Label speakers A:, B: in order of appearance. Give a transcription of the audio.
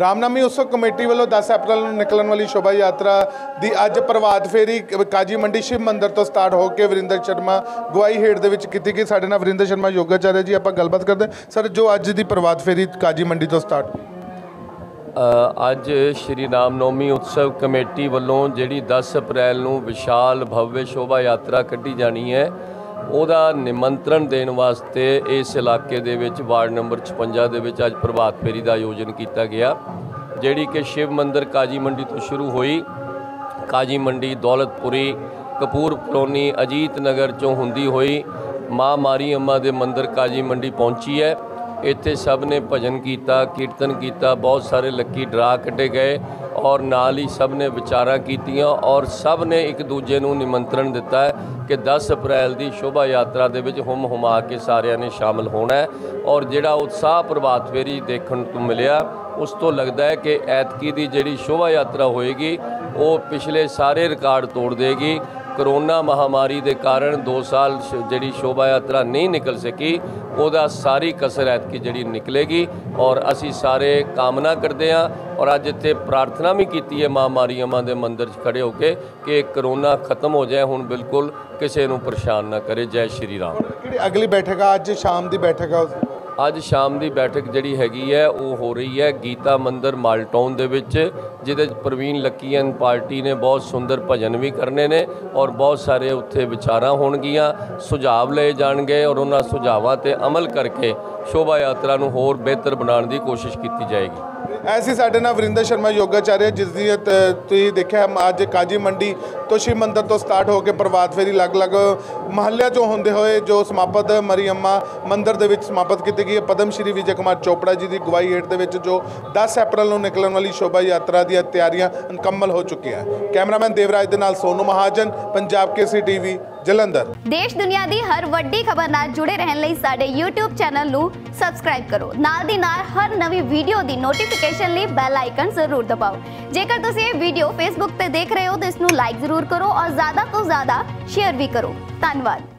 A: ਰਾਮਨਾਮੀ ਉਤਸਵ ਕਮੇਟੀ ਵੱਲੋਂ 10 ਅਪ੍ਰੈਲ ਨੂੰ ਨਿਕਲਣ ਵਾਲੀ ਸ਼ੋਭਾ ਯਾਤਰਾ ਦੀ ਅੱਜ ਪ੍ਰਭਾਤ ਫੇਰੀ ਕਾਜੀ ਮੰਡੀ ਸ਼ਿਵ ਮੰਦਿਰ ਤੋਂ ਸਟਾਰਟ ਹੋ ਕੇ ਵਰਿੰਦਰ ਸ਼ਰਮਾ ਗਵਾਈ ਹੇਡ ਦੇ ਵਿੱਚ ਕੀਤੀ ਗਈ। ਸਾਡੇ ਨਾਲ ਵਰਿੰਦਰ ਸ਼ਰਮਾ ਯੋਗਾਚਾਰਿਆ ਜੀ ਆਪਾਂ ਗੱਲਬਾਤ ਕਰਦੇ ਹਾਂ। ਸਰ ਜੋ ਅੱਜ ਦੀ ਪ੍ਰਭਾਤ ਫੇਰੀ ਕਾਜੀ ਮੰਡੀ ਤੋਂ ਸਟਾਰਟ
B: ਅ, ਅੱਜ ਸ਼੍ਰੀ ਰਾਮ ਨੌਮੀ ਉਤਸਵ ਕਮੇਟੀ ਵੱਲੋਂ ਜਿਹੜੀ 10 ਅਪ੍ਰੈਲ ਨੂੰ ਵਿਸ਼ਾਲ ਭਵਯ ਸ਼ੋਭਾ ਯਾਤਰਾ ਕੱਢੀ ਜਾਣੀ ਹੈ। ਉਹਦਾ ਨਿਮੰਤਰਣ ਦੇਣ ਵਾਸਤੇ ਇਸ ਇਲਾਕੇ ਦੇ ਵਿੱਚ ਵਾਰਡ ਨੰਬਰ 56 ਦੇ ਵਿੱਚ ਅੱਜ ਪ੍ਰਭਾਤ ਫੇਰੀ ਦਾ ਆਯੋਜਨ ਕੀਤਾ ਗਿਆ, ਜਿਹੜੀ ਕਿ ਸ਼ਿਵ ਮੰਦਿਰ ਕਾਜੀ ਮੰਡੀ ਤੋਂ ਸ਼ੁਰੂ ਹੋਈ। ਕਾਜੀ ਮੰਡੀ ਦੌਲਤਪੁਰੀ, ਕਪੂਰ ਕਲੋਨੀ ਅਜੀਤ ਨਗਰ ਚੋਂ ਹੁੰਦੀ ਹੋਈ ਮਾਂ ਮਾਰੀ ਅੰਮਾ ਦੇ ਮੰਦਿਰ ਕਾਜੀ ਮੰਡੀ ਪਹੁੰਚੀ ਹੈ। ਇੱਥੇ ਸਭ ਨੇ ਭਜਨ ਕੀਤਾ, ਕੀਰਤਨ ਕੀਤਾ, ਬਹੁਤ ਸਾਰੇ ਲੱਕੀ ਡਰਾ ਕੱਢੇ ਗਏ। ਔਰ ਨਾਲ ਹੀ ਸਭ ਨੇ ਵਿਚਾਰਾਂ ਕੀਤੀਆਂ ਔਰ ਸਭ ਨੇ ਇੱਕ ਦੂਜੇ ਨੂੰ ਨਿਮੰਤਰਣ ਦਿੱਤਾ ਹੈ ਕਿ 10 ਅਪ੍ਰੈਲ ਦੀ ਸ਼ੋਭਾ ਯਾਤਰਾ ਦੇ ਵਿੱਚ ਹੁਮ ਹੁਮਾ ਕੇ ਸਾਰਿਆਂ ਨੇ ਸ਼ਾਮਲ ਹੋਣਾ ਹੈ ਔਰ ਜਿਹੜਾ ਉਤਸ਼ਾਹ ਪ੍ਰਭਾਤ ਫੇਰੀ ਦੇਖਣ ਨੂੰ ਮਿਲਿਆ, ਉਸ ਤੋਂ ਲੱਗਦਾ ਹੈ ਕਿ ਐਤਕੀ ਦੀ ਜਿਹੜੀ ਸ਼ੋਭਾ ਯਾਤਰਾ ਹੋਏਗੀ, ਉਹ ਪਿਛਲੇ ਸਾਰੇ ਰਿਕਾਰਡ ਤੋੜ ਦੇਗੀ ਕਰੋਨਾ ਮਹਾਮਾਰੀ ਦੇ ਕਾਰਨ 2 ਸਾਲ ਸ਼- ਜਿਹੜੀ ਸ਼ੋਭਾ ਯਾਤਰਾ ਨਹੀਂ ਨਿਕਲ ਸਕੀ, ਉਹਦਾ ਸਾਰੀ ਕਸਰ ਐਤਕੀ ਜਿਹੜੀ ਨਿਕਲੇਗੀ ਔਰ ਅਸੀਂ ਸਾਰੇ ਕਾਮਨਾ ਕਰਦੇ ਹਾਂ ਔਰ ਅੱਜ ਇੱਥੇ ਪ੍ਰਾਰਥਨਾ ਵੀ ਕੀਤੀ ਹੈ ਮਾਂ ਮਾਰੀਅਮਾ ਦੇ ਮੰਦਿਰ 'ਚ ਖੜੇ ਹੋ ਕੇ ਕਿ ਕਰੋਨਾ ਖਤਮ ਹੋ ਜਾਏ, ਹੁਣ ਬਿਲਕੁਲ ਕਿਸੇ ਨੂੰ ਪਰੇਸ਼ਾਨ ਨਾ ਕਰੇ। ਜੈ ਸ਼੍ਰੀ ਰਾਮ।
A: ਕਿਹੜੀ ਅਗਲੀ ਬੈਠਕ ਆ? ਅੱਜ ਸ਼ਾਮ ਦੀ ਬੈਠਕ ਆ
B: ਅੱਜ ਸ਼ਾਮ ਦੀ ਬੈਠਕ ਜਿਹੜੀ ਹੈਗੀ ਹੈ, ਉਹ ਹੋ ਰਹੀ ਹੈ ਗੀਤਾ ਮੰਦਰ ਮਾਲਟਾਊਨ ਦੇ ਵਿੱਚ, ਜਿਹਦੇ 'ਚ ਪ੍ਰਵੀਨ ਲੱਕੀਅਨ ਪਾਰਟੀ ਨੇ ਬਹੁਤ ਸੁੰਦਰ ਭਜਨ ਵੀ ਕਰਨੇ ਨੇ ਔਰ ਬਹੁਤ ਸਾਰੇ ਉੱਥੇ ਵਿਚਾਰਾਂ ਹੋਣਗੀਆਂ, ਸੁਝਾਅ ਲਏ ਜਾਣਗੇ ਔਰ ਉਹਨਾਂ ਸੁਝਾਵਾਂ ਤੇ ਅਮਲ ਕਰਕੇ ਸ਼ੋਭਾ ਯਾਤਰਾ ਨੂੰ ਹੋਰ ਬਿਹਤਰ ਬਣਾਉਣ ਦੀ ਕੋਸ਼ਿਸ਼ ਕੀਤੀ ਜਾਏਗੀ।
A: ਐਸੀ ਸਾਡੇ ਨਾਲ ਵਰਿੰਦਰ ਸ਼ਰਮਾ ਯੋਗਾਚਾਰਿਆ, ਜਿਸ ਦੀ ਤ- ਤੁਸੀਂ ਦੇਖਿਆ ਅੱਜ ਕਾਜੀ ਮੰਡੀ ਤੋਂ ਸ਼ਿਵ ਮੰਦਿਰ ਤੋਂ ਸਟਾਰਟ ਹੋ ਕੇ ਪ੍ਰਭਾਤ ਫੇਰੀ ਅਲੱਗ-ਅਲੱਗ ਮਹੱਲਿਆਂ ਚੋਂ ਹੁੰਦੇ ਹੋਏ ਜੋ ਸਮਾਪਤ ਮਰੀਅੰਮਾ ਮੰਦਰ ਦੇ ਵਿੱਚ ਸਮਾਪਤ ਕੀਤੀ ਗਈ ਹੈ। ਪਦਮ ਸ਼੍ਰੀ ਵਿਜੇ ਕੁਮਾਰ ਚੋਪੜਾ ਜੀ ਦੀ ਗਵਾਈ ਹੇਠ ਦੇ ਵਿੱਚ ਜੋ 10 ਅਪ੍ਰੈਲ ਨੂੰ ਨਿਕਲਣ ਵਾਲੀ ਸ਼ੋਭਾ ਯਾਤਰਾ ਦੀਆਂ ਤਿਆਰੀਆਂ ਮੁਕੰਮਲ ਹੋ ਚੁੱਕੀਆਂ। ਕੈਮਰਾਮੈਨ ਦੇਵਰਾਜ ਦੇ ਨਾਲ ਸੋਨੂ ਮਹਾਜਨ, ਪੰਜਾਬ ਕੇਸੀ ਟੀਵੀ ਜਲੰਧਰ।
C: ਦੇਸ਼ ਦੁਨੀਆ ਦੀ ਹਰ ਵੱਡੀ ਖਬਰ ਨਾਲ ਜੁੜੇ ਰਹਿਣ ਲਈ ਸਾਡੇ YouTube ਚੈਨਲ ਨੂੰ ਸਬਸਕ੍ਰਾਈਬ ਕਰੋ। ਨਾਲ ਦੀ ਨਾਲ ਹਰ ਨਵੀਂ ਵੀਡੀਓ ਦੀ ਨੋਟੀਫਿਕੇਸ਼ਨ ਲਈ ਬੈਲ ਆਈਕਨ ਜ਼ਰੂਰ ਦਬਾਓ। ਜੇਕਰ ਤੁਸੀਂ ਇਹ ਵੀਡੀਓ Facebook ਤੇ ਦੇਖ ਰਹੇ ਹੋ ਤਾਂ ਇਸ ਨੂੰ ਲਾਈਕ ਜ਼ਰੂਰ ਕਰੋ ਔਰ ਜ਼ਿਆਦਾ ਤੋਂ ਜ਼ਿਆਦਾ ਸ਼ੇਅਰ ਵੀ ਕਰੋ। ਧੰਨਵਾਦ।